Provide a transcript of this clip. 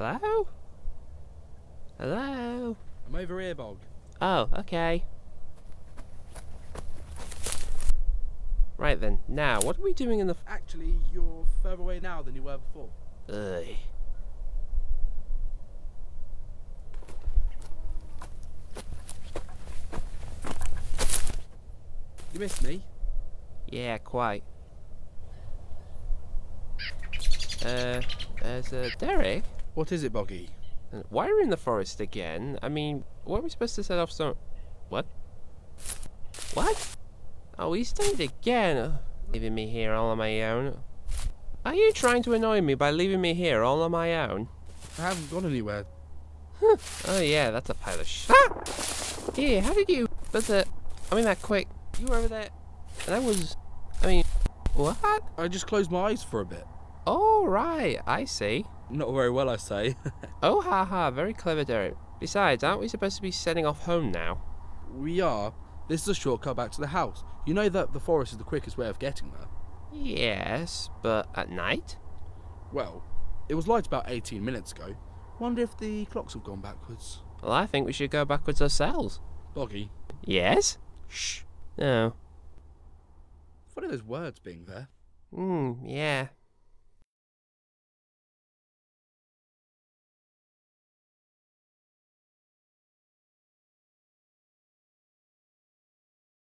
Hello? Hello? I'm over here, Bog. Oh, okay. Right then, now, what are we doing in the... Actually, you're further away now than you were before. Ugh. You missed me? Yeah, quite. Uh, there's uh, Derek? What is it, Boggy? Why are we in the forest again? I mean, weren't we supposed to set off some... What? What? Oh, he's done it again. Leaving me here all on my own. Are you trying to annoy me by leaving me here all on my own? I haven't gone anywhere. Oh yeah, that's a pile of sh- Ah! Yeah, how did you... But uh, I mean that quick. You were over there. And I was... I mean... What? I just closed my eyes for a bit. Oh, right. I see. Not very well, I say. Oh, haha. Very clever, Derek. Besides, aren't we supposed to be setting off home now? we are. This is a shortcut back to the house. You know that the forest is the quickest way of getting there. Yes, but at night? Well, it was light about 18 minutes ago. Wonder if the clocks have gone backwards. Well, I think we should go backwards ourselves. Boggy. Yes? Shh. No. Funny those words being there. Hmm, yeah.